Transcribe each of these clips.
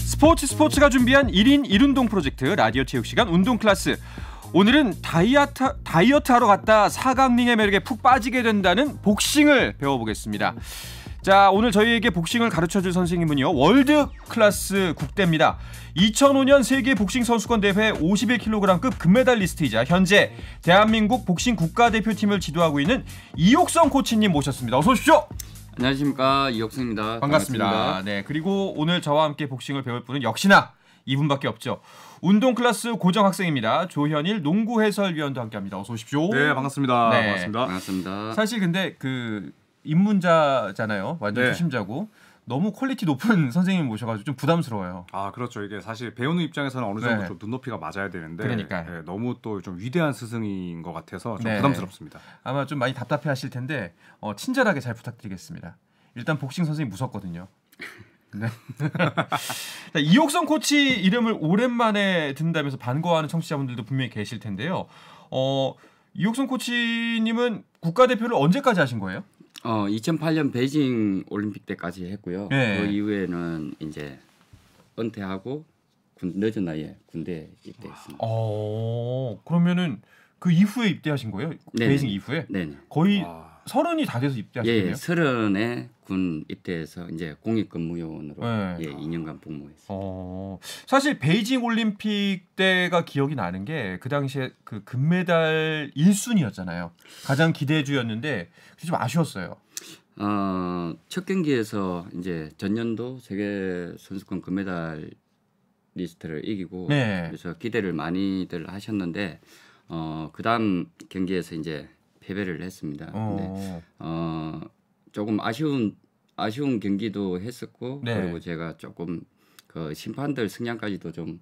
스포츠 스포츠가 준비한 1인 1운동 프로젝트 라디오 체육 시간 운동 클래스. 오늘은 다이어트, 다이어트 하러 갔다 사각링의 매력에 푹 빠지게 된다는 복싱을 배워보겠습니다. 자, 오늘 저희에게 복싱을 가르쳐 줄 선생님은요. world class 국대입니다. 2005년 세계 복싱 선수권 대회 51kg급 금메달리스트이자 현재 대한민국 복싱 국가대표팀을 지도하고 있는 이옥성 코치님 모셨습니다. 어서 오십시오. 안녕하십니까 이옥성입니다. 반갑습니다. 반갑습니다. 네, 그리고 오늘 저와 함께 복싱을 배울 분은 역시나 이분밖에 없죠. 운동 클래스 고정 학생입니다. 조현일 농구 해설위원도 함께합니다. 어서 오십시오. 네 반갑습니다. 네. 반갑습니다. 반갑습니다. 사실 근데 그 입문자잖아요. 완전 네. 초심자고 너무 quality 높은 선생님 모셔가지고 좀 부담스러워요. 아 그렇죠. 이게 사실 배우는 입장에서는 어느 정도 네. 좀 눈높이가 맞아야 되는데 그러니까요. 네, 너무 또 좀 위대한 스승인 것 같아서 좀 네. 부담스럽습니다. 아마 좀 많이 답답해하실 텐데 어, 친절하게 잘 부탁드리겠습니다. 일단 복싱 선생님 무섭거든요. 네. 자, 이옥성 코치 이름을 오랜만에 듣는다면서 반가워하는 청취자분들도 분명히 계실 텐데요. 어, 이옥성 코치님은 국가대표를 언제까지 하신 거예요? 어 2008년 베이징 올림픽 때까지 했고요. 네. 그 이후에는 이제 은퇴하고 군, 늦은 나이에 군대 입대했습니다. 어, 그러면은 그 이후에 입대하신 거예요? 네. 베이징 이후에? 네네. 거의 아, 서른이 다 돼서 입대하신 예, 거예요? 서른에 군 입대해서 이제 공익근무요원으로 네. 예 2년간 복무했습니다. 어, 사실 베이징 올림픽 때가 기억이 나는 게 그 당시에 그 금메달 1순위였잖아요. 가장 기대주였는데 좀 아쉬웠어요. 어, 첫 경기에서 이제 전년도 세계 선수권 금메달 리스트를 이기고 네. 그래서 기대를 많이들 하셨는데 어, 그다음 경기에서 이제 패배를 했습니다. 근데 어, 어, 조금 아쉬운 아쉬운 경기도 했었고 네. 그리고 제가 조금 그 심판들 성향까지도 좀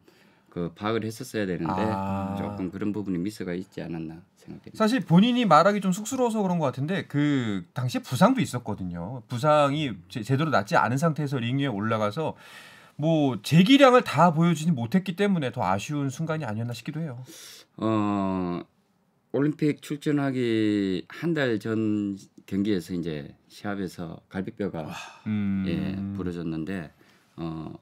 그 파악을 했었어야 되는데 아. 조금 그런 부분이 미스가 있지 않았나 생각됩니다. 사실 본인이 말하기 좀 쑥스러워서 그런 것 같은데 그 당시에 부상도 있었거든요. 부상이 제, 제대로 낫지 않은 상태에서 링 위에 올라가서 뭐 제기량을 다 보여주지 못했기 때문에 더 아쉬운 순간이 아니었나 싶기도 해요. 어 올림픽 출전하기 한 달 전 경기에서 이제 시합에서 갈비뼈가 음, 예 부러졌는데 어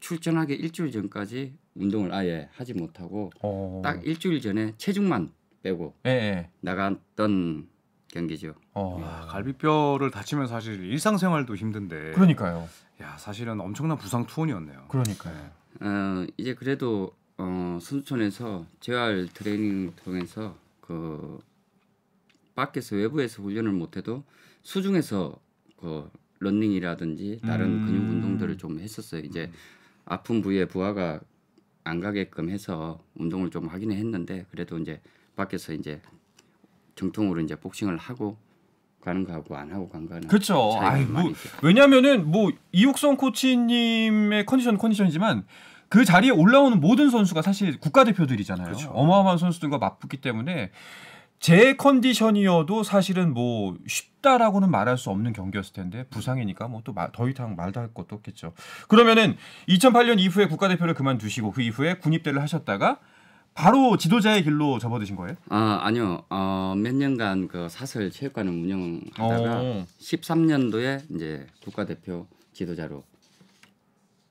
출전하기 일주일 전까지 운동을 아예 하지 못하고 어, 딱 일주일 전에 체중만 빼고 예, 예. 나갔던 경기죠. 어, 야, 갈비뼈를 다치면 사실 일상생활도 힘든데. 그러니까요. 야 사실은 엄청난 부상 투혼이었네요. 그러니까요. 어 이제 그래도 어 선수촌에서 재활 트레이닝 통해서 그 밖에서 외부에서 훈련을 못해도 수중에서 그 런닝이라든지 다른 음. 근육 운동들을 좀 했었어요. 이제 아픈 부위에 부하가 안 가게끔 해서 운동을 좀 하기는 했는데 그래도 이제 밖에서 이제 정통으로 이제 복싱을 하고 가는 거하고 안 하고 간 거는 그렇죠. 아이, 뭐. 왜냐면은 뭐 이육성 코치님의 컨디션 컨디션이지만 그 자리에 올라오는 모든 선수가 사실 국가대표들이잖아요. 그렇죠. 어마어마한 선수들과 맞붙기 때문에 제 컨디션이어도 사실은 뭐 쉽다라고는 말할 수 없는 경기였을 텐데 부상이니까 뭐 또 더 이상 말도 할 것도 없겠죠. 그러면은 2008년 이후에 국가대표를 그만두시고 그 이후에 군입대를 하셨다가 바로 지도자의 길로 접어드신 거예요? 아 아니요 어, 몇 년간 그 사설 체육관을 운영하다가 어. 13년도에 이제 국가대표 지도자로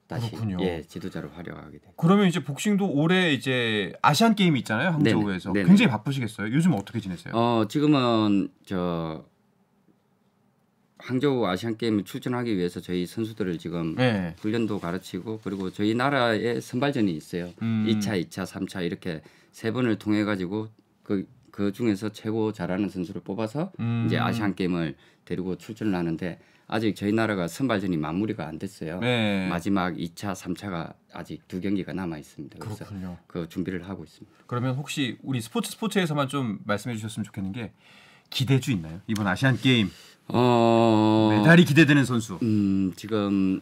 다시 그렇군요. 예 지도자로 활약하게 돼요. 그러면 이제 복싱도 올해 이제 아시안 게임이 있잖아요 항저우에서 네네. 굉장히 바쁘시겠어요. 요즘 어떻게 지내세요? 어 지금은 저 항저우 아시안 게임에 출전하기 위해서 저희 선수들을 지금 네. 훈련도 가르치고 그리고 저희 나라에 선발전이 있어요. 음. 2차, 2차, 3차 이렇게 세 번을 통해 가지고 그, 그 중에서 최고 잘하는 선수를 뽑아서 음. 이제 아시안 게임을 데리고 출전을 하는데 아직 저희 나라가 선발전이 마무리가 안 됐어요. 네. 마지막 2차, 3차가 아직 두 경기가 남아 있습니다. 그래서 그렇군요. 그 준비를 하고 있습니다. 그러면 혹시 우리 스포츠 스포츠에서만 좀 말씀해 주셨으면 좋겠는 게 기대주 있나요? 이번 아시안 게임 어, 메달이 기대되는 선수. 음, 지금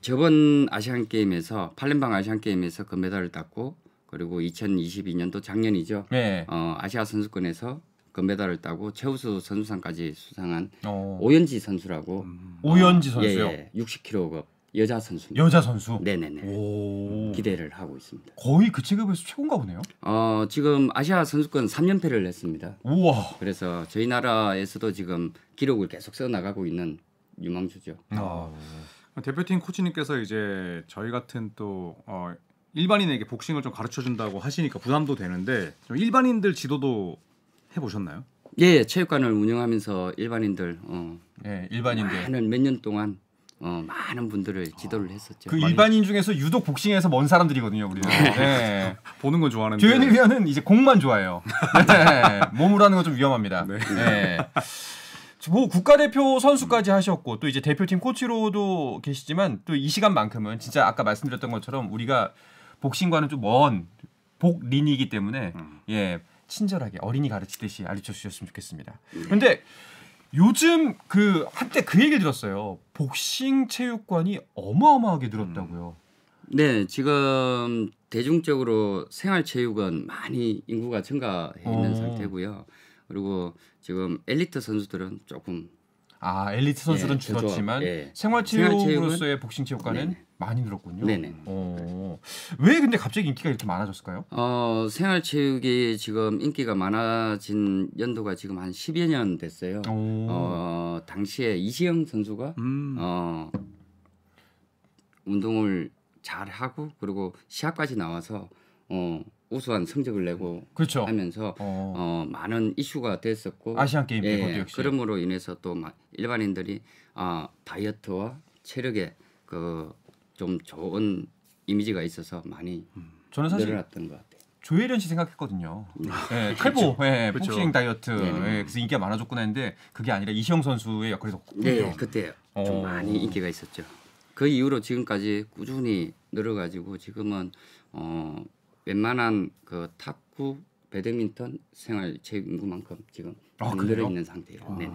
저번 아시안 게임에서 팔렘방 아시안 게임에서 금메달을 땄고 그리고 2022년도 작년이죠. 네. 어, 아시아 선수권에서 금메달을 따고 최우수 선수상까지 수상한 어. 오연지 선수라고 오연지 예, 선수요. 예, 60kg 여자 선수. 여자 선수. 네네네. 오. 기대를 하고 있습니다. 거의 그 체급에서 최고인가 보네요. 어, 지금 아시아 선수권 3연패를 했습니다. 우와. 그래서 저희 나라에서도 지금 기록을 계속 써 나가고 있는 유망주죠. 아. 대표팀 코치님께서 이제 저희 같은 또 어, 일반인에게 복싱을 좀 가르쳐 준다고 하시니까 부담도 되는데 좀 일반인들 지도도 해보셨나요? 예, 체육관을 운영하면서 일반인들 어, 예, 일반인들. 많은 몇 년 동안 어, 많은 분들을 지도를 했었죠. 그 일반인 중에서 유독 복싱에서 먼 사람들이거든요, 우리는. 네. 보는 건 좋아하는데 조현일 위원은 이제 공만 좋아해요. 네. 몸으로 하는 건 좀 위험합니다. 네. 네. 뭐 국가대표 선수까지 하셨고 또 이제 대표팀 코치로도 계시지만 또 이 시간만큼은 진짜 아까 말씀드렸던 것처럼 우리가 복싱과는 좀 먼 복린이기 때문에 음. 예 친절하게 어린이 가르치듯이 가르쳐 주셨으면 좋겠습니다. 근데 요즘 그 한때 그 얘기를 들었어요. 복싱 체육관이 어마어마하게 늘었다고요. 네, 지금 대중적으로 생활체육은 많이 인구가 증가해 있는 어. 상태고요. 그리고 지금 엘리트 선수들은 조금 아 엘리트 선수는 예, 줄었지만 예. 생활체육으로서의 복싱 체육관은 네네. 많이 늘었군요. 네네. 어. 왜 근데 갑자기 인기가 이렇게 많아졌을까요? 어, 생활체육이 지금 인기가 많아진 연도가 지금 한 10여 년 됐어요. 오. 어, 당시에 이시영 선수가 음. 어, 운동을 잘 하고 그리고 시합까지 나와서 어, 우수한 성적을 내고 그렇죠. 하면서 어. 어, 많은 이슈가 됐었고 아시안 게임 때 그것도 역시. 그러므로 인해서 또 마- 일반인들이 아, 다이어트와 체력에 그 좀 좋은 이미지가 있어서 많이 저는 사실 늘어났던 것 같아요. 조혜련 씨 생각했거든요. 예, 칼보, 예, 그렇죠. 복싱 다이어트, 네네. 예, 그래서 인기가 많아졌구나 했는데 그게 아니라 이시영 선수의 역할이 더 컸군요. 네, 그때 어. 좀 많이 인기가 있었죠. 그 이후로 지금까지 꾸준히 늘어가지고 지금은 어, 웬만한 그 탁구, 배드민턴 생활 체육 인구만큼 지금 아? 늘어 있는 상태예요. 네.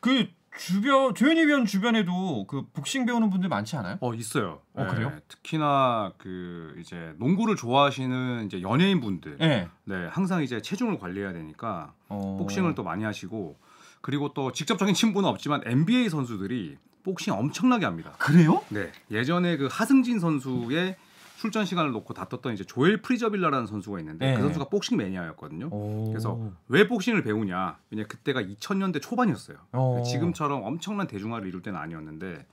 그 주변 조현희 위원 주변에도 그 복싱 배우는 분들 많지 않아요? 어 있어요. 어, 그래요? 특히나 그 이제 농구를 좋아하시는 이제 연예인 분들, 네. 네 항상 이제 체중을 관리해야 되니까 어. 복싱을 또 많이 하시고 그리고 또 직접적인 친분은 없지만 NBA 선수들이 복싱 엄청나게 합니다. 그래요? 네 예전에 그 하승진 선수의 출전 시간을 놓고 다퉜던 이제 조엘 프리저빌라라는 선수가 있는데 네. 그 선수가 복싱 매니아였거든요. 오. 그래서 왜 복싱을 배우냐? 왜냐 그때가 2000년대 초반이었어요. 어. 지금처럼 엄청난 대중화를 이룰 때는 아니었는데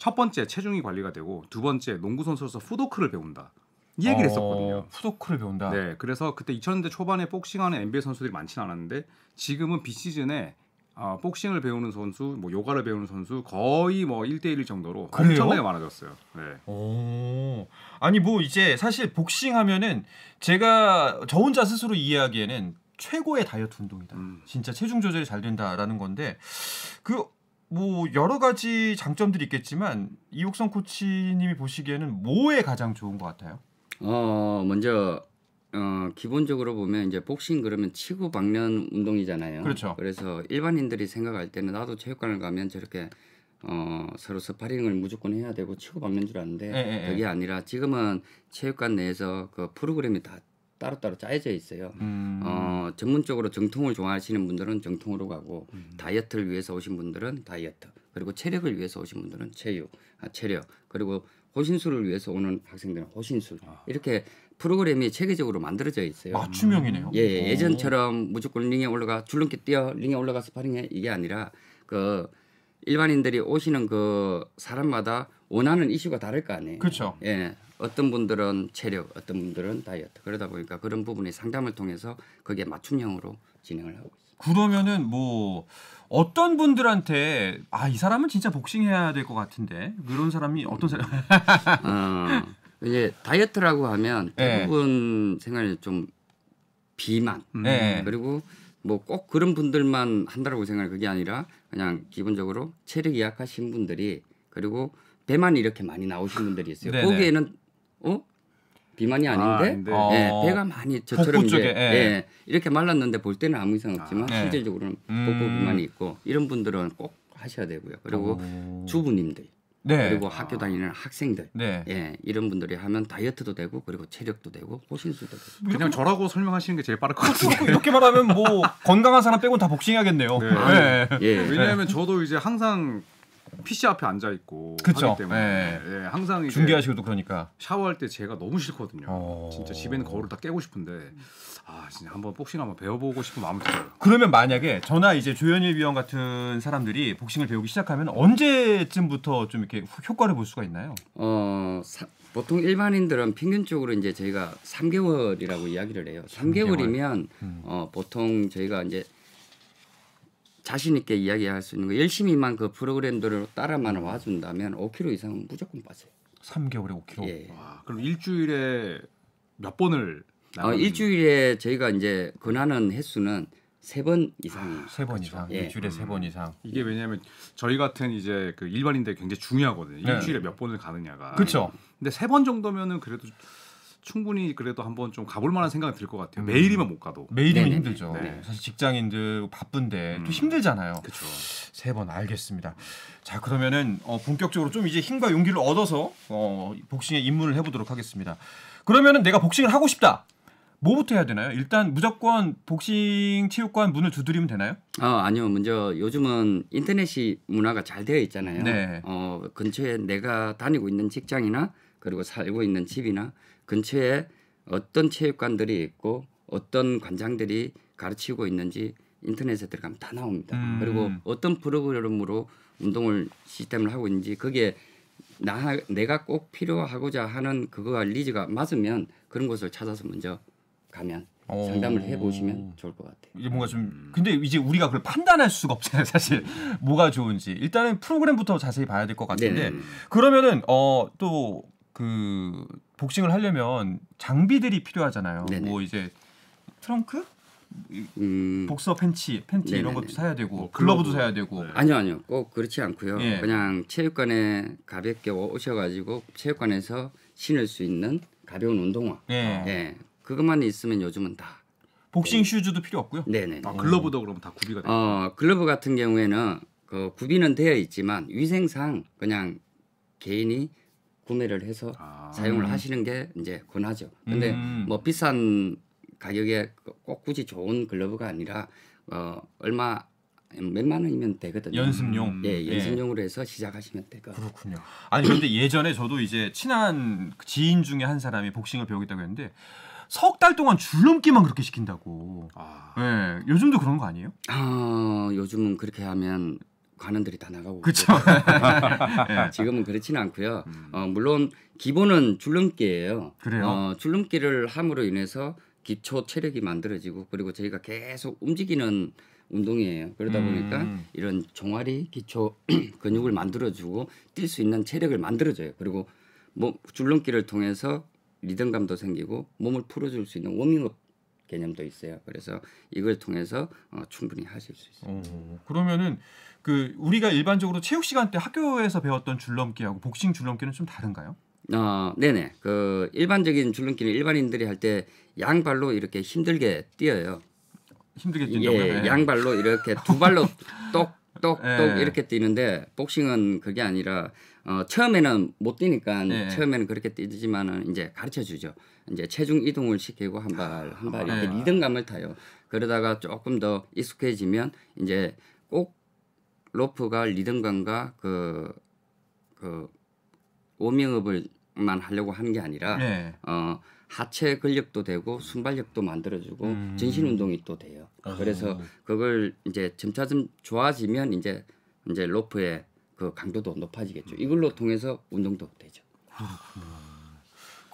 첫 번째 체중이 관리가 되고 두 번째 농구 선수로서 풋워크를 배운다. 이 얘기를 어, 했었거든요. 풋워크를 배운다. 네, 그래서 그때 2000년대 초반에 복싱하는 NBA 선수들이 많지는 않았는데 지금은 비시즌에 어, 복싱을 배우는 선수, 뭐 요가를 배우는 선수 거의 뭐 1대1 정도로 그래요? 엄청나게 많아졌어요. 네. 오. 아니 뭐 이제 사실 복싱 하면은 제가 저 혼자 스스로 이해하기에는 최고의 다이어트 운동이다. 음. 진짜 체중 조절이 잘 된다라는 건데 그 뭐 여러 가지 장점들이 있겠지만 이옥성 코치님이 보시기에는 뭐에 가장 좋은 것 같아요? 어 먼저 어 기본적으로 보면 이제 복싱 그러면 치고 박는 운동이잖아요. 그렇죠. 그래서 일반인들이 생각할 때는 나도 체육관을 가면 저렇게 어 서로 스파링을 무조건 해야 되고 치고 박는 줄 아는데 예, 예, 예. 그게 아니라 지금은 체육관 내에서 그 프로그램이 다 따로따로 짜여져 있어요. 음. 어 전문적으로 정통을 좋아하시는 분들은 정통으로 가고 음. 다이어트를 위해서 오신 분들은 다이어트 그리고 체력을 위해서 오신 분들은 체육 아, 체력 그리고 호신술을 위해서 오는 학생들은 호신술 아. 이렇게 프로그램이 체계적으로 만들어져 있어요. 맞춤형이네요. 예, 예 오. 예전처럼 무조건 링에 올라가 줄넘기 뛰어 링에 올라가 스파링해 이게 아니라 그 일반인들이 오시는 그 사람마다 원하는 이슈가 다를 거 아니에요. 그렇죠. 예, 어떤 분들은 체력, 어떤 분들은 다이어트 그러다 보니까 그런 부분이 상담을 통해서 거기에 맞춤형으로 진행을 하고 있어요. 그러면은 뭐 어떤 분들한테 아 이 사람은 진짜 복싱해야 될 것 같은데 그런 사람이 어떤 사람? 어, 이제 다이어트라고 하면 예. 대부분 생활에 좀 비만 네. 그리고 뭐 꼭 그런 분들만 한다라고 생각해 그게 아니라 그냥 기본적으로 체력이 약하신 분들이 그리고 배만 이렇게 많이 나오신 분들이 있어요. 네네. 거기에는 어 비만이 아닌데 아닌데. 어. 예, 배가 많이 저처럼 이제 예. 예, 이렇게 말랐는데 볼 때는 아무 이상 없지만 아, 네. 실질적으로는 음. 복부 비만이 있고 이런 분들은 꼭 하셔야 되고요. 그리고 오. 주부님들 네. 그리고 학교 다니는 학생들 네. 예, 이런 분들이 하면 다이어트도 되고 그리고 체력도 되고 호신술도 되고. 그냥 저라고 설명하시는 게 제일 빠를 것 같은데. 이렇게 말하면 뭐 건강한 사람 빼고는 다 복싱해야겠네요. 네. 네. 예. 왜냐하면 저도 이제 항상 PC 앞에 앉아 있고 그쵸. 하기 때문에 예. 예, 항상 중계하시고도 그러니까. 샤워할 때 제가 너무 싫거든요. 어. 진짜 집에 있는 거울을 다 깨고 싶은데 아 진짜 한번 복싱 한번 배워보고 싶은 마음이 들어요. 그러면 만약에 저나 이제 조현일 위원 같은 사람들이 복싱을 배우기 시작하면 언제쯤부터 좀 이렇게 후- 효과를 볼 수가 있나요? 어 사- 보통 일반인들은 평균적으로 이제 저희가 3개월이라고 이야기를 해요. 3개월이면 음. 어 보통 저희가 이제 자신 있게 이야기할 수 있는 거 열심히만 그 프로그램들을 따라만 와준다면 5kg 이상은 무조건 빠져요. 3개월에 5kg. 예. 와, 그럼 일주일에 몇 번을 어, 일주일에 저희가 이제 권하는 횟수는 세번 이상이 세번 이상. 예. 일주일에 세번 이상. 이게 왜냐하면 저희 같은 이제 그 일반인들 굉장히 중요하거든요. 네. 일주일에 몇 번을 가느냐가. 그렇죠. 근데 세 번 정도면은 그래도 충분히 그래도 한번 좀 가볼 만한 생각이 들 것 같아요. 음. 매일이면 못 가도. 매일이면 네네. 힘들죠. 네. 사실 직장인들 바쁜데 또 음. 힘들잖아요. 그렇죠. 세 번 알겠습니다. 자 그러면은 어, 본격적으로 좀 이제 힘과 용기를 얻어서 어, 복싱에 입문을 해보도록 하겠습니다. 그러면은 내가 복싱을 하고 싶다. 뭐부터 해야 되나요? 일단 무조건 복싱 체육관 문을 두드리면 되나요? 어 아니요 먼저 요즘은 인터넷이 문화가 잘 되어 있잖아요. 네. 어 근처에 내가 다니고 있는 직장이나 그리고 살고 있는 집이나 근처에 어떤 체육관들이 있고 어떤 관장들이 가르치고 있는지 인터넷에 들어가면 다 나옵니다. 음. 그리고 어떤 프로그램으로 운동을 시스템을 하고 있는지 그게 나 내가 꼭 필요하고자 하는 그거와 리즈가 맞으면 그런 곳을 찾아서 먼저 가면 어. 상담을 해보시면 좋을 것 같아요. 이게 뭔가 좀 근데 이제 우리가 그걸 판단할 수가 없잖아요 사실 뭐가 좋은지 일단은 프로그램부터 자세히 봐야 될 것 같은데 네네. 그러면은 어또 그 복싱을 하려면 장비들이 필요하잖아요 네네. 뭐 이제 트렁크 음, 복서 팬츠 팬티 이런 네네네. 것도 사야 되고 뭐 글러브도 글러브. 사야 되고 네. 아니요 아니요 꼭 그렇지 않고요. 예. 그냥 체육관에 가볍게 오셔 가지고 체육관에서 신을 수 있는 가벼운 운동화. 예. 예, 그것만 있으면 요즘은 다. 복싱 슈즈도 필요 없고요 네네. 아, 글러브도 그러면 다 구비가 돼요. 어 글러브 같은 경우에는 그 구비는 되어 있지만 위생상 그냥 개인이 구매를 해서 아. 사용을 하시는 게 이제 권하죠. 근데 음. 뭐 비싼 가격에 꼭 굳이 좋은 글러브가 아니라 어 얼마 몇만 원이면 되거든요. 연습용 예, 연습용으로 해서 시작하시면 같아요. 그렇군요. 아니 그런데 예전에 저도 이제 친한 지인 중에 한 사람이 복싱을 배우겠다고 했는데 석 달 동안 줄넘기만 그렇게 시킨다고. 아. 예, 요즘도 그런 거 아니에요? 아, 요즘은 그렇게 하면 관원들이 다 나가고 그렇죠. 지금은 그렇지는 않고요. 음. 어, 물론 기본은 줄넘기예요. 그래요? 어, 줄넘기를 함으로 인해서 기초 체력이 만들어지고 그리고 저희가 계속 움직이는 운동이에요. 그러다 보니까 음. 이런 종아리 기초 근육을 만들어주고 뛸 수 있는 체력을 만들어줘요. 그리고 뭐 줄넘기를 통해서 리듬감도 생기고 몸을 풀어줄 수 있는 워밍업 개념도 있어요. 그래서 이걸 통해서 어, 충분히 하실 수 있어요. 어, 그러면은 그 우리가 일반적으로 체육 시간 때 학교에서 배웠던 줄넘기하고 복싱 줄넘기는 좀 다른가요? 어, 네네. 그 일반적인 줄넘기는 일반인들이 할 때 양발로 이렇게 힘들게 뛰어요. 힘들게 뛴다고요? 예, 예. 양발로 이렇게 두 발로 똑똑똑 예. 이렇게 뛰는데 복싱은 그게 아니라 어, 처음에는 못 뛰니까 예. 처음에는 그렇게 뛰지만은 이제 가르쳐 주죠. 이제 체중 이동을 시키고 한 발 한발 이렇게 예. 리듬감을 타요. 그러다가 조금 더 익숙해지면 이제 꼭 로프가 리듬감과 그, 그 워밍업을만 하려고 하는 게 아니라 예. 어, 하체 근력도 되고 순발력도 만들어주고 음. 전신 운동이 또 돼요. 어. 그래서 그걸 이제 점차점 좋아지면 이제 이제 로프의 그 강도도 높아지겠죠. 이걸로 통해서 운동도 되죠.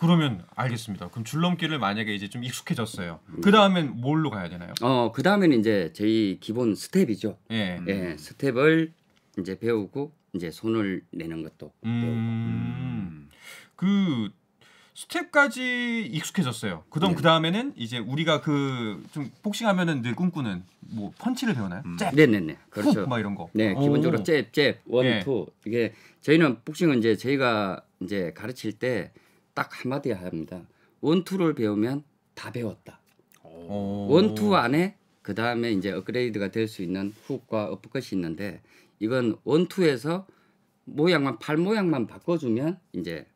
그러면 알겠습니다. 그럼 줄넘기를 만약에 이제 좀 익숙해졌어요. 그 다음엔 뭘로 가야 되나요? 어, 그 다음에는 이제 저희 기본 스텝이죠. 예. 예, 스텝을 이제 배우고 이제 손을 내는 것도. 음. 그 스텝까지 익숙해졌어요. 그다음 네. 그 다음에는 이제 우리가 그 좀 복싱하면은 늘 꿈꾸는 뭐 펀치를 배우나요? 음. 잽, 네네네. 그렇죠. 막 이런 거. 네, 오. 기본적으로 잽, 잽, one, 예. two 이게 저희는 복싱은 이제 저희가 이제 가르칠 때 딱 한마디 합니다. one, two를 배우면 다 배웠다. 오. one, two 안에 그 다음에 이제 업그레이드가 될 수 있는 훅과 어퍼컷이 있는데 이건 one, two에서 모양만 팔 모양만 바꿔주면 이제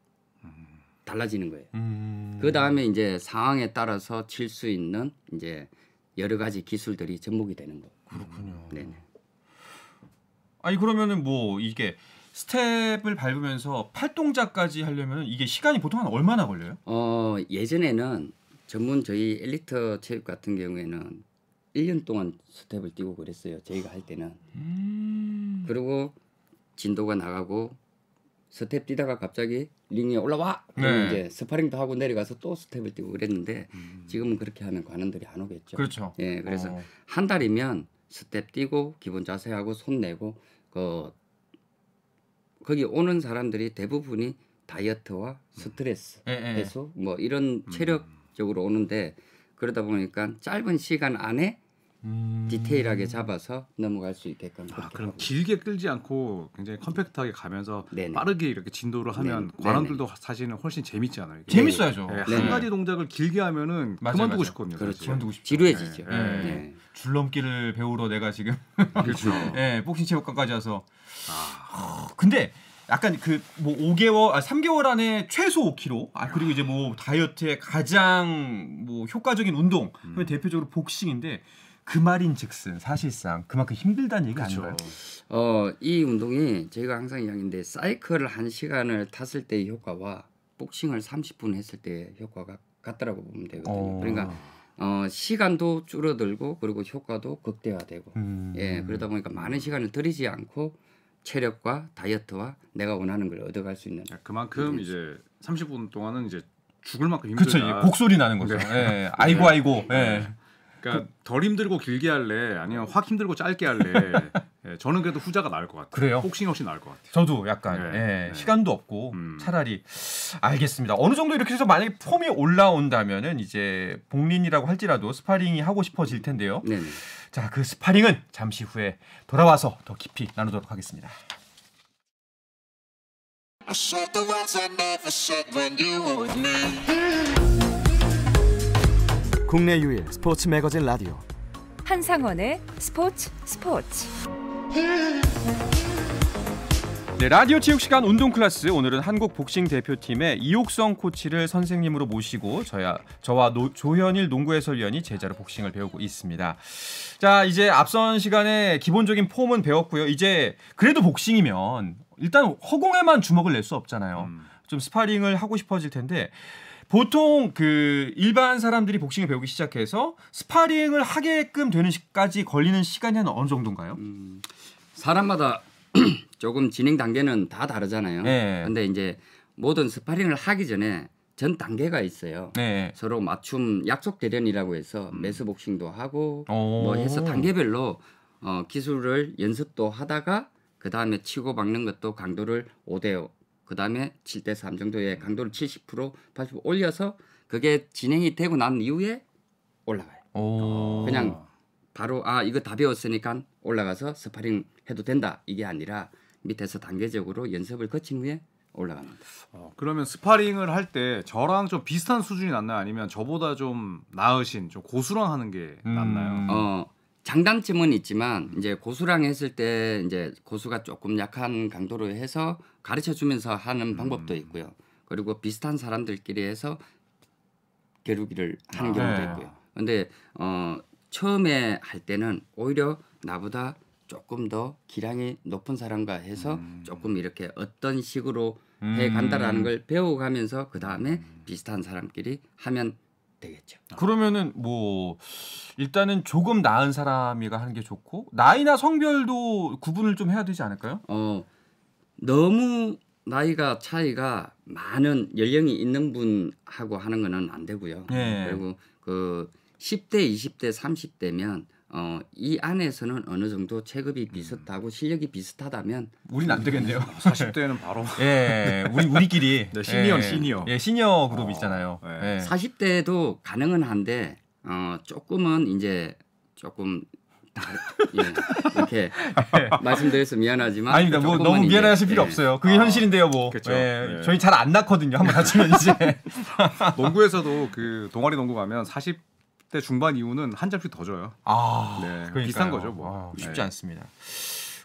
달라지는 거예요. 음. 그 다음에 이제 상황에 따라서 칠 수 있는 이제 여러 가지 기술들이 접목이 되는 거. 그렇군요. 네네. 아니 그러면은 뭐 이게 스텝을 밟으면서 팔 동작까지 하려면 이게 시간이 보통 한 얼마나 걸려요? 어 예전에는 전문 저희 엘리트 체육 같은 경우에는 1년 동안 스텝을 뛰고 그랬어요. 저희가 할 때는 음. 그리고 진도가 나가고 스텝 뛰다가 갑자기 링에 올라와 네. 이제 스파링도 하고 내려가서 또 스텝을 뛰고 그랬는데 지금은 그렇게 하면 관원들이 안 오겠죠. 그렇죠. 예, 그래서 어. 한 달이면 스텝 뛰고 기본 자세하고 손 내고 그 거기 오는 사람들이 대부분이 다이어트와 스트레스 예, 예. 해소 뭐 이런 체력적으로 오는데 그러다 보니까 짧은 시간 안에 음. 디테일하게 잡아서 넘어갈 수 있게끔 아, 그럼 하고 길게 끌지 않고 굉장히 컴팩트하게 가면서 네네. 빠르게 이렇게 진도를 하면 네네. 관원들도 사실은 훨씬 재밌잖아요. 이게. 재밌어야죠. 예, 네. 한 가지 동작을 길게 하면은 맞아요, 그만두고 맞아요. 싶거든요. 그렇죠. 그만두고 싶죠. 지루해지죠. 네. 네. 네. 줄넘기를 배우러 내가 지금 그렇죠. 예, 복싱 체육관까지 와서 아, 근데 약간 그 뭐 5개월 아 3개월 안에 최소 5kg 아 그리고 이제 뭐 다이어트의 가장 뭐 효과적인 운동 그 대표적으로 복싱인데 그 말인즉슨 사실상 그만큼 힘들다는 얘기 그렇죠. 아닌가요? 어, 이 운동이 저희가 항상 이야기인데 사이클을 한 시간을 탔을 때의 효과와 복싱을 30분 했을 때의 효과가 같다라고 보면 되거든요. 어. 그러니까 어, 시간도 줄어들고 그리고 효과도 극대화되고 음. 예 그러다 보니까 많은 시간을 들이지 않고 체력과 다이어트와 내가 원하는 걸 얻어갈 수 있는 그만큼 네. 이제 30분 동안은 이제 죽을 만큼 그렇죠. 힘들다. 이게 곡소리 나는 거죠. 네. 예. 아이고 아이고. 예. 그러니까 덜 힘들고 길게 할래 아니면 확 힘들고 짧게 할래. 예, 저는 그래도 후자가 나을 것 같아요. 그래요? 복싱 훨씬 나을 것 같아요. 저도 약간 네, 예, 네. 시간도 없고 음. 차라리 알겠습니다. 어느 정도 이렇게 해서 만약에 폼이 올라온다면은 이제 복린이라고 할지라도 스파링이 하고 싶어질 텐데요. 네네. 자, 그 스파링은 잠시 후에 돌아와서 더 깊이 나누도록 하겠습니다. I said the words I never said when you were with me. 국내 유일 스포츠 매거진 라디오 한상원의 스포츠 스포츠 네, 라디오 체육 시간 운동 클래스 오늘은 한국 복싱 대표팀의 이옥성 코치를 선생님으로 모시고 저야 저와 노, 조현일 농구 해설위원이 제자로 복싱을 배우고 있습니다. 자, 이제 앞선 시간에 기본적인 폼은 배웠고요. 이제 그래도 복싱이면 일단 허공에만 주먹을 낼 수 없잖아요. 음. 좀 스파링을 하고 싶어질 텐데 보통 그 일반 사람들이 복싱을 배우기 시작해서 스파링을 하게끔 되는 시까지 걸리는 시간이 한 어느 정도인가요? 음, 사람마다 조금 진행 단계는 다 다르잖아요. 네. 근데 이제 모든 스파링을 하기 전에 전 단계가 있어요. 네. 서로 맞춤 약속 대련이라고 해서 매스 복싱도 하고 오. 뭐 해서 단계별로 어, 기술을 연습도 하다가 그 다음에 치고 박는 것도 강도를 5대5 그 다음에 7대 3 정도의 강도를 70% 80% 올려서 그게 진행이 되고 난 이후에 올라가요. 오. 그냥 바로 아 이거 다 배웠으니까 올라가서 스파링 해도 된다 이게 아니라 밑에서 단계적으로 연습을 거친 후에 올라갑니다. 어, 그러면 스파링을 할 때 저랑 좀 비슷한 수준이 낫나요? 아니면 저보다 좀 나으신 좀 고수랑 하는 게 음. 낫나요? 어 장단점은 있지만 이제 고수랑 했을 때 이제 고수가 조금 약한 강도로 해서 가르쳐 주면서 하는 방법도 있고요. 그리고 비슷한 사람들끼리 해서 겨루기를 하는 아. 경우도 네. 있고요. 근데 어 처음에 할 때는 오히려 나보다 조금 더 기량이 높은 사람과 해서 조금 이렇게 어떤 식으로 해 간다라는 걸 배워가면서 그 다음에 비슷한 사람끼리 하면 되겠죠. 그러면은 뭐 일단은 조금 나은 사람이가 하는 게 좋고 나이나 성별도 구분을 좀 해야 되지 않을까요? 어 너무 나이가 차이가 많은 연령이 있는 분하고 하는 거는 안 되고요. 예. 그리고 그 10대, 20대, 30대면 어, 이 안에서는 어느 정도 체급이 비슷하고 실력이 비슷하다면 우린 안 되겠네요. 40대는 바로 예, 우리 우리끼리 네, 시니어, 예, 시니어. 예, 시니어 그룹 어, 있잖아요. 네. 예. 40대도 가능은 한데 어, 조금은 이제 조금 다, 예, 이렇게 말씀드려서 미안하지만 예. 아닙니다. 뭐 너무 이제, 미안해하실 필요 예. 없어요. 그게 아, 현실인데요, 뭐. 그쵸. 예, 예. 저희 잘 안 낫거든요. 한번 다치면 이제. 농구에서도 그 동아리 농구 가면 40대 중반 이후는 한 점씩 더 줘요. 아, 네. 비슷한 거죠, 뭐. 아, 쉽지 네. 않습니다.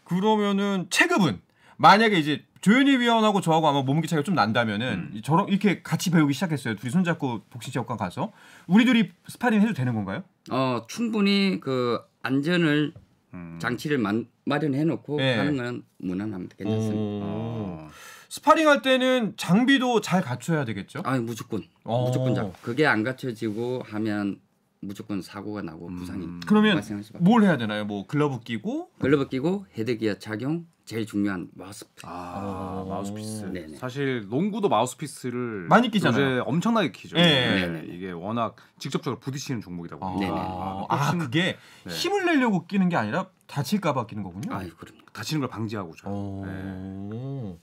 그러면은 체급은 만약에 이제 조현일 위원하고 저하고 아마 몸무게 차이가 좀 난다면은 음. 저랑 이렇게 같이 배우기 시작했어요. 둘이 손잡고 복싱 체육관 가서 우리 둘이 스파링 해도 되는 건가요? 어 충분히 그 안전을 음. 장치를 만, 마련해 놓고 네. 하는 건 무난합니다. 괜찮습니다. 오. 어. 스파링 할 때는 장비도 잘 갖춰야 되겠죠? 아 무조건 어. 무조건 자 그게 안 갖춰지고 하면 무조건 사고가 나고 부상이 음. 그러면 발생할 수밖에. 뭘 해야 되나요? 뭐 글러브 끼고 글러브 끼고 헤드기어 착용 제일 중요한 마우스피스. 아, 오. 마우스피스. 네네. 사실 농구도 마우스피스를 많이 끼잖아요. 요새 엄청나게 끼죠. 예. 네. 이게 워낙 직접적으로 부딪히는 종목이다 아, 보니까 네네. 아, 그게 네. 힘을 내려고 끼는 게 아니라 다칠까봐 끼는 거군요. 아유 그럼. 다치는 걸 방지하고죠. 오, 네.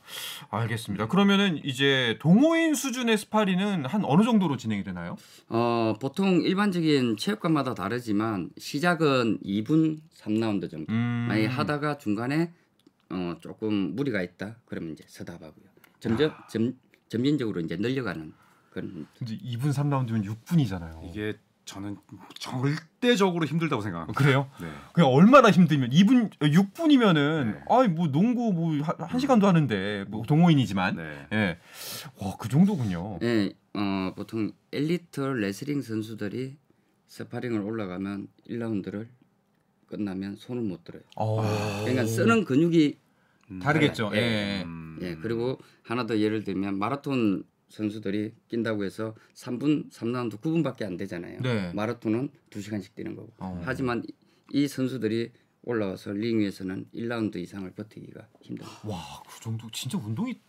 알겠습니다. 그러면은 이제 동호인 수준의 스파링은 한 어느 정도로 진행이 되나요? 어 보통 일반적인 체육관마다 다르지만 시작은 2분 3라운드 정도. 음. 만약 하다가 중간에 어 조금 무리가 있다 그러면 이제 서답하고요. 점점 아. 점 점진적으로 이제 늘려가는 그런 근데 2분 3라운드면 6분이잖아요. 이게 저는 절대적으로 힘들다고 생각합니다. 그래요? 네. 그냥 얼마나 힘들면 2분 6분이면은 네. 아이 뭐 농구 뭐한 시간도 하는데 뭐 동호인이지만 네. 예. 와, 그 정도군요. 예, 어, 보통 엘리트 레슬링 선수들이 스파링을 올라가면 1라운드를 끝나면 손을 못 들어요. 어. 그러니까 쓰는 근육이 다르겠죠. 예. 예. 음. 예, 그리고 하나 더 예를 들면 마라톤 선수들이 뛴다고 해서 3분 3라운드 9분밖에 안 되잖아요. 네. 마라톤은 2시간씩 뛰는 거고. 어. 하지만 이- 이 선수들이 올라와서 링 위에서는 1라운드 이상을 버티기가 힘들어요. 와, 그 정도 진짜 운동이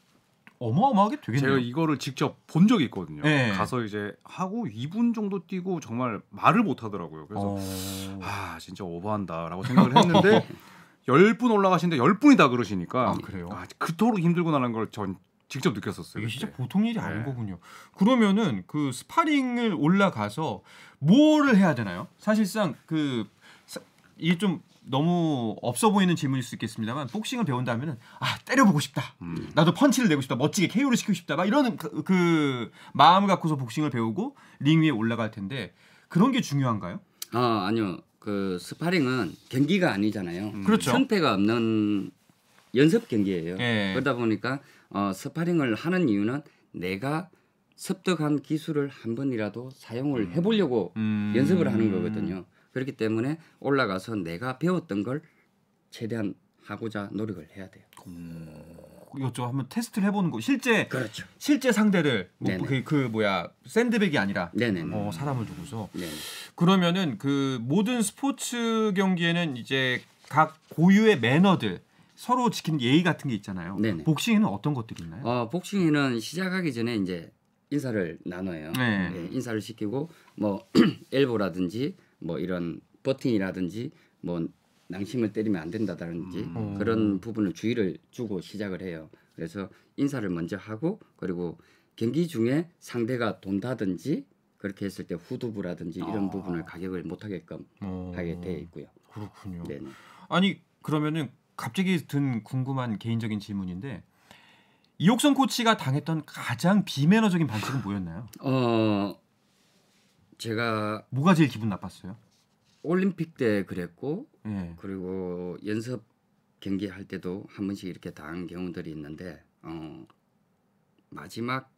어마어마하게 되겠네요. 제가 이거를 직접 본 적이 있거든요. 네. 가서 이제 하고 2분 정도 뛰고 정말 말을 못 하더라고요. 그래서 어. 아 진짜 오버한다라고 생각을 했는데 10분 올라가시는데 10분이 다 그러시니까 아, 그래요? 아, 그토록 힘들구나라는 걸 전 직접 느꼈었어요. 이게 진짜. 보통 일이 아닌 네. 거군요. 그러면은 그 스파링을 올라가서 뭐를 해야 되나요? 사실상 그 사- 이게 좀 너무 없어 보이는 질문일 수 있겠습니다만 복싱을 배운다면은 아 때려보고 싶다. 음. 나도 펀치를 내고 싶다. 멋지게 KO를 시키고 싶다. 막 이런 그, 그 마음을 갖고서 복싱을 배우고 링 위에 올라갈 텐데 그런 게 중요한가요? 아 아니요 그 스파링은 경기가 아니잖아요. 그렇죠. 승패가 없는 연습 경기예요. 예. 그러다 보니까 어, 스파링을 하는 이유는 내가 습득한 기술을 한 번이라도 사용을 해보려고 음. 연습을 하는 거거든요. 그렇기 때문에 올라가서 내가 배웠던 걸 최대한 하고자 노력을 해야 돼요. 이거 좀 한번 테스트를 해보는 거. 실제 그렇죠. 실제 상대를 뭐 네네. 그, 그 뭐야 샌드백이 아니라 네네네. 어, 사람을 두고서 네. 그러면은 그 모든 스포츠 경기에는 이제 각 고유의 매너들 서로 지키는 예의 같은 게 있잖아요. 네네. 복싱에는 어떤 것들이 있나요? 어, 복싱에는 시작하기 전에 이제 인사를 나눠요. 네. 예, 인사를 시키고 뭐 엘보라든지 뭐 이런 버팅이라든지 뭐 낭심을 때리면 안 된다든지 음. 그런 부분을 주의를 주고 시작을 해요. 그래서 인사를 먼저 하고 그리고 경기 중에 상대가 돈다든지 그렇게 했을 때 후두부라든지 이런 아. 부분을 가격을 못 하게끔 어, 하게 돼 있고요. 그렇군요. 네. 아니 그러면은 갑자기 든 궁금한 개인적인 질문인데 이옥성 코치가 당했던 가장 비매너적인 반칙은 뭐였나요? 어 제가 뭐가 제일 기분 나빴어요? 올림픽 때 그랬고 예. 그리고 연습 경기 할 때도 한 번씩 이렇게 당한 경우들이 있는데 어, 마지막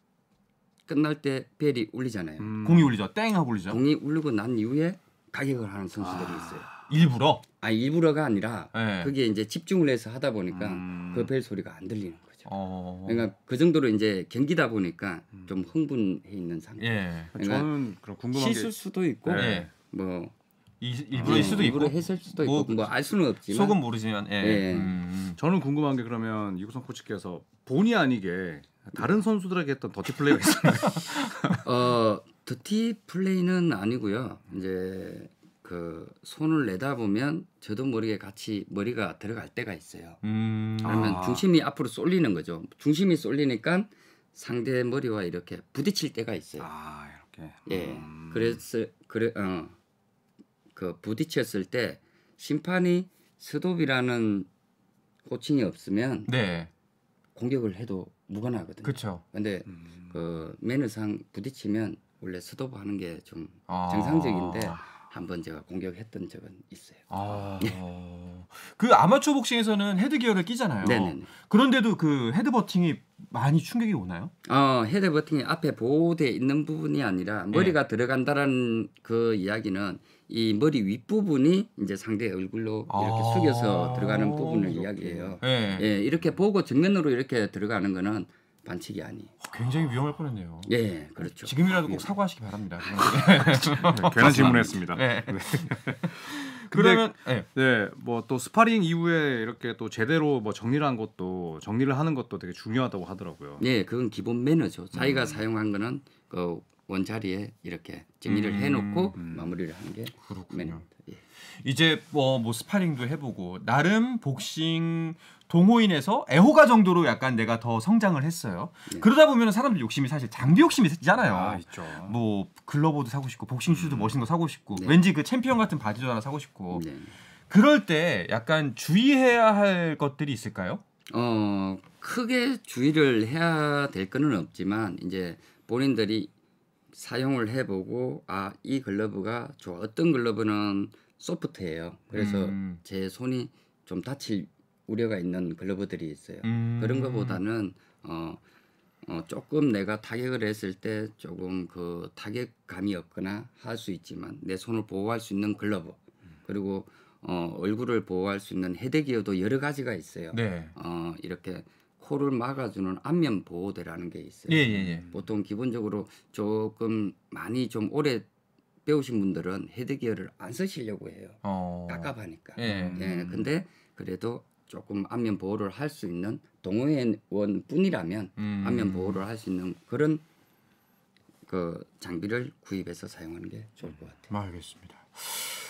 끝날 때 벨이 울리잖아요. 음. 공이 울리죠. 땡 하고 울리죠. 공이 울리고 난 이후에 가격을 하는 선수들이 있어요. 일부러. 아 일부러가 아니라 예. 그게 이제 집중을 해서 하다 보니까 음. 그벨 소리가 안 들리는 거죠. 어. 그러니까 그 정도로 이제 경기다 보니까 좀 흥분해 있는 상태. 예. 저는 그럼 궁금한 씻을 게 수도 있고 네. 뭐 이, 일부러일 수도 있고 일부러 했을 수도 뭐 있고 뭐알 수는 없지만 속은 모르지만 예. 예. 음. 저는 궁금한 게 그러면 이구성 코치께서 본의 아니게 다른 선수들에게 했던 더티 플레이가 있어요. 어 더티 플레이는 아니고요. 이제 그 손을 내다 보면 저도 모르게 같이 머리가 들어갈 때가 있어요. 음. 그러면 아. 중심이 앞으로 쏠리는 거죠. 중심이 쏠리니까 상대 머리와 이렇게 부딪힐 때가 있어요. 아 이렇게. 예. 음. 그래서 그래 어그 부딪혔을 때 심판이 스톱이라는 호칭이 없으면 네. 공격을 해도 무관하거든요. 그렇죠. 근데 음. 그 매너상 부딪히면 원래 스톱하는 게좀 아. 정상적인데 한번 제가 공격했던 적은 있어요. 아. 그 아마추어 복싱에서는 헤드 기어를 끼잖아요. 네네네. 그런데도 그 헤드 버팅이 많이 충격이 오나요? 어 헤드 버팅이 앞에 보호대 있는 부분이 아니라 머리가 들어간다라는 그 이야기는 이 머리 윗 부분이 이제 상대 얼굴로 이렇게 아. 숙여서 들어가는 부분을 이야기해요. 네. 예, 이렇게 보고 정면으로 이렇게 들어가는 거는 반칙이 아니에요. 굉장히 위험할 뻔했네요. 예, 그렇죠. 지금이라도 꼭 예. 사과하시기 바랍니다. 네, 괜한 질문했습니다. 네. 그러면 네. 네, 뭐 또 스파링 이후에 이렇게 또 제대로 뭐 정리를 한 것도 정리를 하는 것도 되게 중요하다고 하더라고요. 예, 그건 기본 매너죠. 음. 자기가 사용한 거는 그 원자리에 이렇게 정리를 음, 해놓고 음. 마무리를 하는 게 그렇군요. 매너입니다. 예. 이제 뭐, 뭐 스파링도 해보고 나름 복싱 동호인에서 애호가 정도로 약간 내가 더 성장을 했어요. 네. 그러다 보면 사람들 욕심이 사실 장비 욕심이 있잖아요. 아, 있죠. 뭐 글러브도 사고 싶고 복싱 슈즈도 멋있는 거 사고 싶고 네. 왠지 그 챔피언 같은 바지도 하나 사고 싶고 네. 그럴 때 약간 주의해야 할 것들이 있을까요? 어 크게 주의를 해야 될 거는 없지만 이제 본인들이 사용을 해보고 아 이 글러브가 좋아 어떤 글러브는 소프트해요. 그래서 음. 제 손이 좀 다칠 우려가 있는 글러브들이 있어요. 음. 그런 것보다는 어, 어 조금 내가 타격을 했을 때 조금 그 타격감이 없거나 할 수 있지만 내 손을 보호할 수 있는 글러브 그리고 어, 얼굴을 보호할 수 있는 헤드기어도 여러 가지가 있어요. 네. 어, 이렇게 코를 막아주는 안면 보호대라는 게 있어요. 예, 예, 예. 보통 기본적으로 조금 많이 좀 오래 배우신 분들은 헤드기어를 안 쓰시려고 해요. 어. 깝깝하니까. 예. 예, 근데 그래도 조금 안면 보호를 할 수 있는 동호회원 뿐이라면 음. 안면 보호를 할 수 있는 그런 그 장비를 구입해서 사용하는 게 좋을 것 같아요. 알겠습니다.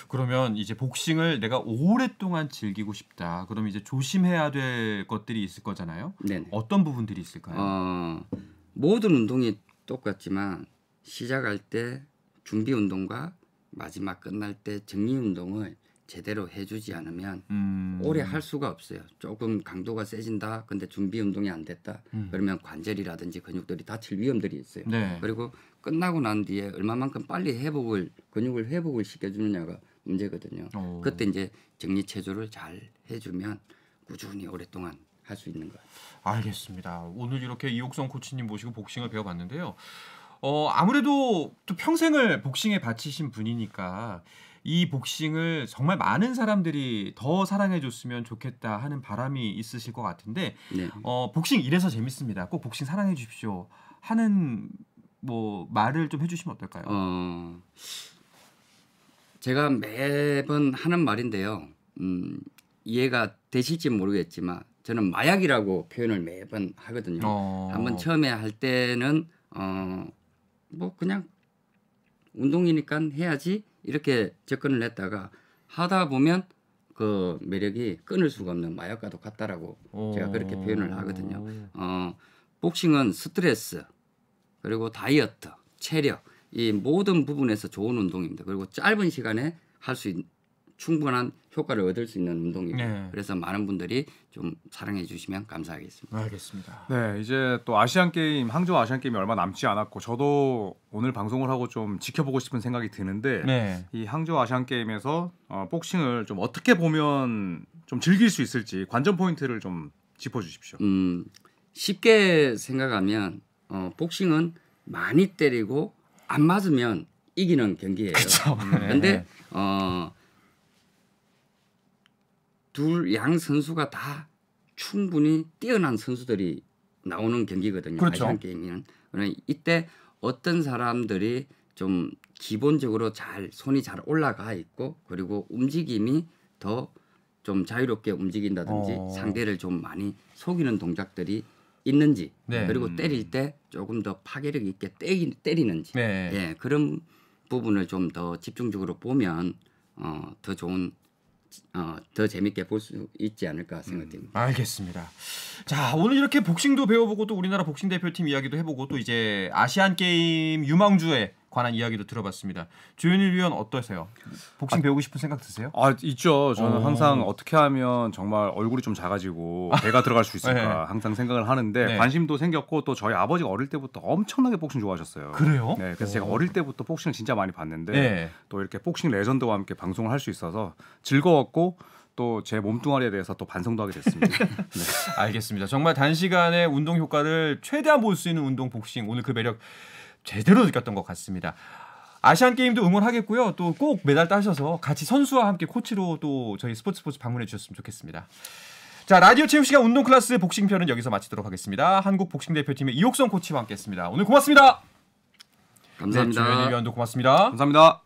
그러면 이제 복싱을 내가 오랫동안 즐기고 싶다. 그럼 이제 조심해야 될 것들이 있을 거잖아요. 네네. 어떤 부분들이 있을까요? 어, 모든 운동이 똑같지만 시작할 때 준비 운동과 마지막 끝날 때 정리 운동을 제대로 해주지 않으면 음. 오래 할 수가 없어요. 조금 강도가 세진다. 근데 준비 운동이 안 됐다. 음. 그러면 관절이라든지 근육들이 다칠 위험들이 있어요. 네. 그리고 끝나고 난 뒤에 얼마만큼 빨리 회복을 근육을 회복을 시켜주느냐가 문제거든요. 어. 그때 이제 정리 체조를 잘 해주면 꾸준히 오랫동안 할 수 있는 거예요. 알겠습니다. 오늘 이렇게 이옥성 코치님 모시고 복싱을 배워봤는데요. 어 아무래도 또 평생을 복싱에 바치신 분이니까 이 복싱을 정말 많은 사람들이 더 사랑해줬으면 좋겠다 하는 바람이 있으실 것 같은데 네. 어 복싱 이래서 재밌습니다. 꼭 복싱 사랑해 주십시오 하는 뭐 말을 좀 해주시면 어떨까요? 어, 제가 매번 하는 말인데요. 음, 이해가 되실지 모르겠지만 저는 마약이라고 표현을 매번 하거든요. 어. 한번 처음에 할 때는 어, 뭐 그냥 운동이니까 해야지 이렇게 접근을 했다가 하다 보면 그 매력이 끊을 수가 없는 마약과도 같다라고 제가 그렇게 표현을 하거든요. 어, 복싱은 스트레스 그리고 다이어트, 체력 이 모든 부분에서 좋은 운동입니다. 그리고 짧은 시간에 할수 있는 충분한 효과를 얻을 수 있는 운동이고 네. 그래서 많은 분들이 좀 사랑해 주시면 감사하겠습니다. 알겠습니다. 네, 이제 또 아시안 게임 항저우 아시안 게임이 얼마 남지 않았고 저도 오늘 방송을 하고 좀 지켜보고 싶은 생각이 드는데 네. 이 항저우 아시안 게임에서 어, 복싱을 좀 어떻게 보면 좀 즐길 수 있을지 관전 포인트를 좀 짚어 주십시오. 음, 쉽게 생각하면 어, 복싱은 많이 때리고 안 맞으면 이기는 경기예요. 네. 근데 어, 둘 양 선수가 다 충분히 뛰어난 선수들이 나오는 경기거든요. 그렇죠. 아시안 게임은. 이때 어떤 사람들이 좀 기본적으로 잘 손이 잘 올라가 있고 그리고 움직임이 더 좀 자유롭게 움직인다든지 어. 상대를 좀 많이 속이는 동작들이 있는지 네. 그리고 때릴 때 조금 더 파괴력 있게 때리, 때리는지 네. 예 그런 부분을 좀 더 집중적으로 보면 어, 더 좋은 어, 더 재밌게 볼 수 있지 않을까 생각됩니다. 알겠습니다. 자 오늘 이렇게 복싱도 배워보고 또 우리나라 복싱 대표팀 이야기도 해보고 또 이제 아시안 게임 유망주에 관한 이야기도 들어봤습니다. 조현일 위원 어떠세요? 복싱 배우고 싶은 생각 드세요? 아 있죠. 저는 어. 항상 어떻게 하면 정말 얼굴이 좀 작아지고 배가 들어갈 수 있을까 네. 항상 생각을 하는데 네. 관심도 생겼고 또 저희 아버지가 어릴 때부터 엄청나게 복싱 좋아하셨어요. 그래요? 네, 그래서 제가 오. 어릴 때부터 복싱을 진짜 많이 봤는데 네. 또 이렇게 복싱 레전드와 함께 방송을 할 수 있어서 즐거웠고 또제 몸뚱아리에 대해서 또 반성도 하게 됐습니다. 네. 알겠습니다. 정말 단시간에 운동 효과를 최대한 볼 수 있는 운동 복싱 오늘 그 매력 제대로 느꼈던 것 같습니다. 아시안 게임도 응원하겠고요. 또 꼭 메달 따셔서 같이 선수와 함께 코치로 또 저희 스포츠 스포츠 방문해 주셨으면 좋겠습니다. 자 라디오 체육 시간 운동 클래스 복싱 편은 여기서 마치도록 하겠습니다. 한국 복싱 대표팀의 이옥성 코치와 함께했습니다. 오늘 고맙습니다. 감사합니다. 네, 조현일 위원도 고맙습니다. 감사합니다.